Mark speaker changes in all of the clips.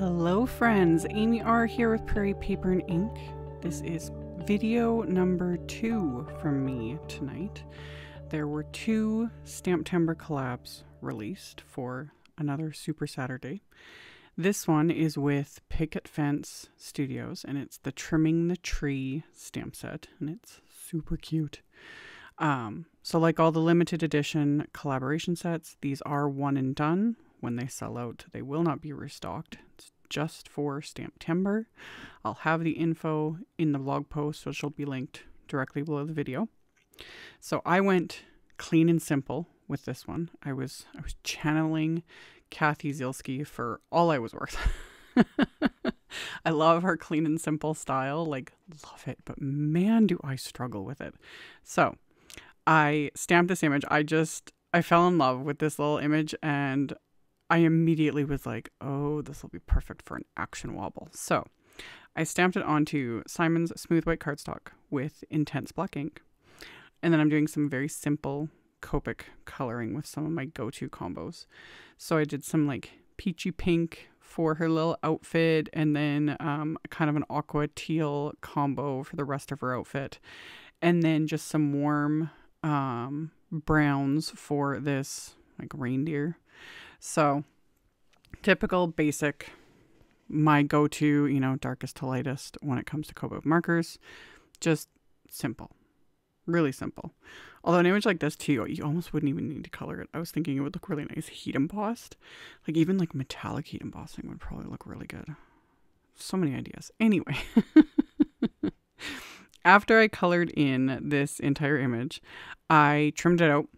Speaker 1: Hello, friends. Amy R here with Prairie Paper and Ink. This is video number two from me tonight. There were two Stamptember collabs released for another Super Saturday. This one is with Picket Fence Studios, and it's the Trimming the Tree stamp set, and it's super cute. Um, so, like all the limited edition collaboration sets, these are one and done. When they sell out, they will not be restocked. It's just for Stamptember. I'll have the info in the blog post, which will be linked directly below the video. So I went clean and simple with this one. I was I was channeling Cathy Zielske for all I was worth. I love her clean and simple style, like love it, but man do I struggle with it. So, I stamped this image. I just I fell in love with this little image and I immediately was like, "Oh, this will be perfect for an action wobble." So, I stamped it onto Simon's smooth white cardstock with intense black ink. And then I'm doing some very simple Copic coloring with some of my go-to combos. So I did some like peachy pink for her little outfit and then um, kind of an aqua teal combo for the rest of her outfit. And then just some warm um, browns for this like reindeer. So typical basic my go-to, you know, darkest to lightest when it comes to Copic markers. Just simple. Really simple. Although an image like this too, you almost wouldn't even need to color it. I was thinking it would look really nice heat embossed. Like even like metallic heat embossing would probably look really good. So many ideas. Anyway. After I colored in this entire image, I trimmed it out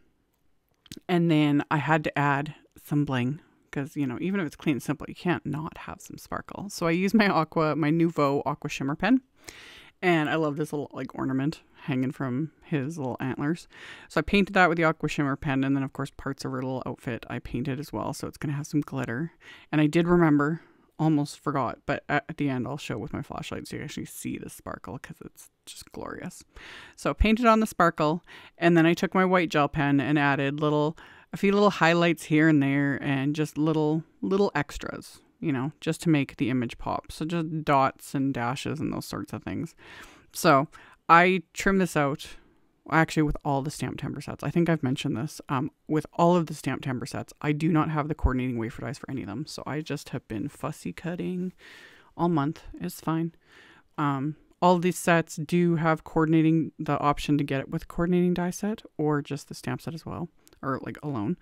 Speaker 1: and then I had to add some bling because you know even if it's clean and simple you can't not have some sparkle. So i use my aqua my Nuvo aqua shimmer pen and i love this little like ornament hanging from his little antlers. So i painted that with the aqua shimmer pen and then of course parts of her little outfit i painted as well so it's going to have some glitter. And i did remember almost forgot but at the end i'll show with my flashlight so you actually see the sparkle because it's just glorious. So painted on the sparkle and then i took my white gel pen and added little a few little highlights here and there and just little little extras you know just to make the image pop. So just dots and dashes and those sorts of things. So i trim this out actually with all the Stamptember sets. I think i've mentioned this um, with all of the Stamptember sets i do not have the coordinating wafer dies for any of them. So i just have been fussy cutting all month. It's fine. Um, all these sets do have coordinating the option to get it with coordinating die set or just the stamp set as well or like alone.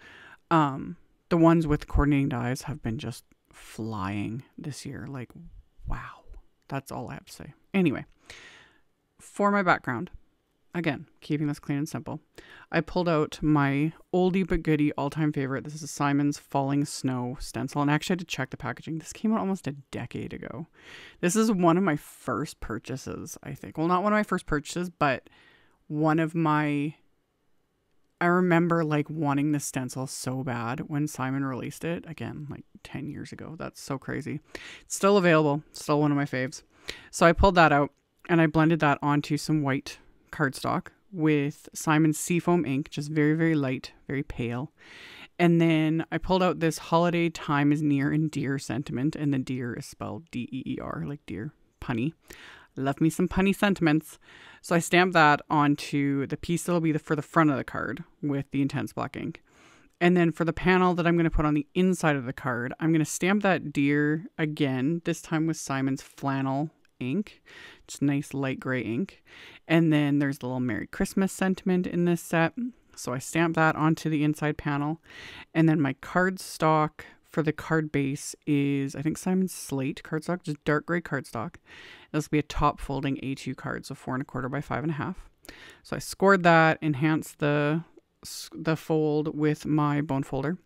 Speaker 1: Um, the ones with coordinating dies have been just flying this year. Like, wow. That's all I have to say. Anyway, for my background, again, keeping this clean and simple, I pulled out my oldie but goodie all time favorite. This is Simon's Falling Snow stencil. And I actually had to check the packaging. This came out almost a decade ago. This is one of my first purchases, I think. Well, not one of my first purchases, but one of my I remember like wanting the stencil so bad when Simon released it again, like 10 years ago. That's so crazy. It's still available, still one of my faves. So I pulled that out and I blended that onto some white cardstock with Simon's Seafoam ink, just very, very light, very pale. And then I pulled out this holiday time is near and dear sentiment, and the deer is spelled D E E R, like deer, punny. Love me some punny sentiments. So I stamp that onto the piece that'll be the, for the front of the card with the intense black ink. And then for the panel that I'm going to put on the inside of the card, I'm going to stamp that deer again, this time with Simon's flannel ink. Just nice light gray ink. And then there's a little Merry Christmas sentiment in this set. So I stamp that onto the inside panel. And then my cardstock for the card base is, I think, Simon's Slate cardstock, just dark gray cardstock. This will be a top folding A2 card, so four and a quarter by five and a half. So I scored that, enhanced the the fold with my bone folder,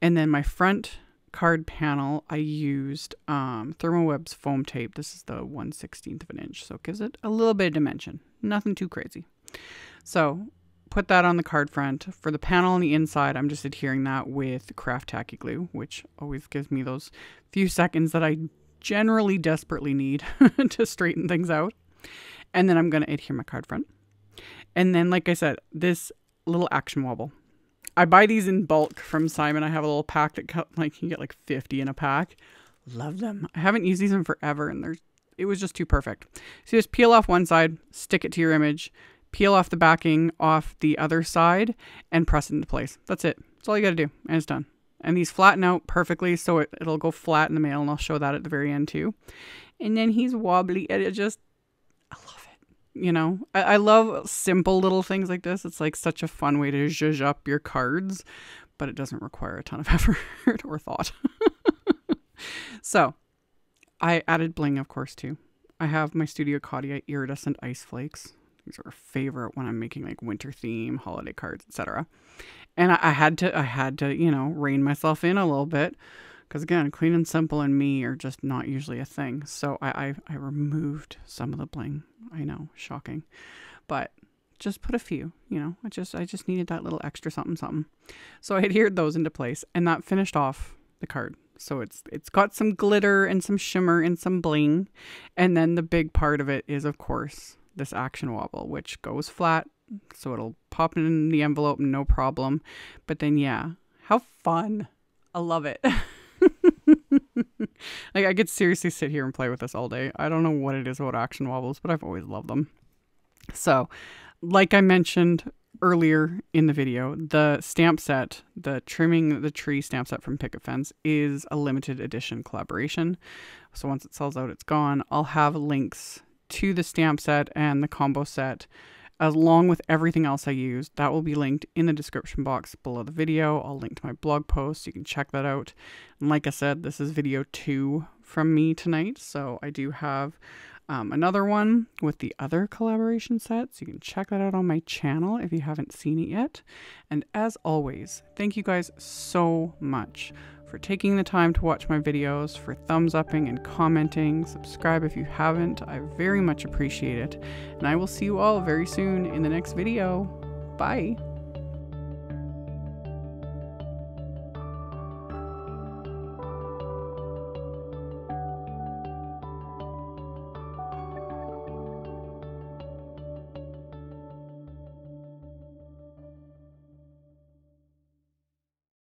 Speaker 1: and then my front card panel I used um, Thermoweb's foam tape. This is the 1 16th of an inch, so it gives it a little bit of dimension. Nothing too crazy. So put that on the card front. For the panel on the inside, I'm just adhering that with craft tacky glue, which always gives me those few seconds that I generally desperately need to straighten things out. And then I'm going to adhere my card front. And then, like I said, this little action wobble. I buy these in bulk from Simon. I have a little pack that cut, like you get like 50 in a pack. Love them. I haven't used these in forever and they're it was just too perfect. So you just peel off one side, stick it to your image, peel off the backing off the other side, and press it into place. That's it. That's all you gotta do. And it's done. And these flatten out perfectly so it, it'll go flat in the mail and I'll show that at the very end too. And then he's wobbly and it just I love it. You know, I, I love simple little things like this. It's like such a fun way to zhuzh up your cards, but it doesn't require a ton of effort or thought. so I added bling, of course, too. I have my Studio Katia iridescent ice flakes. These are a favorite when I'm making like winter theme, holiday cards, etc. And I, I, had to, I had to, you know, rein myself in a little bit because again, clean and simple and me are just not usually a thing. So I, I, I removed some of the bling. I know, shocking, but just put a few. You know, I just, I just needed that little extra something, something. So I adhered those into place, and that finished off the card. So it's it's got some glitter and some shimmer and some bling. And then the big part of it is of course this action wobble, which goes flat, so it'll pop in the envelope no problem. But then yeah, how fun. I love it. like I could seriously sit here and play with this all day. I don't know what it is about action wobbles, but I've always loved them. So, like I mentioned earlier in the video, the stamp set, the trimming the tree stamp set from Picket Fence is a limited edition collaboration. So once it sells out, it's gone. I'll have links to the stamp set and the combo set along with everything else I use. That will be linked in the description box below the video. I'll link to my blog post. So you can check that out. And like I said, this is video two from me tonight. So I do have um, another one with the other collaboration sets. You can check that out on my channel if you haven't seen it yet. And as always, thank you guys so much for taking the time to watch my videos, for thumbs upping and commenting. Subscribe if you haven't. I very much appreciate it. And I will see you all very soon in the next video. Bye.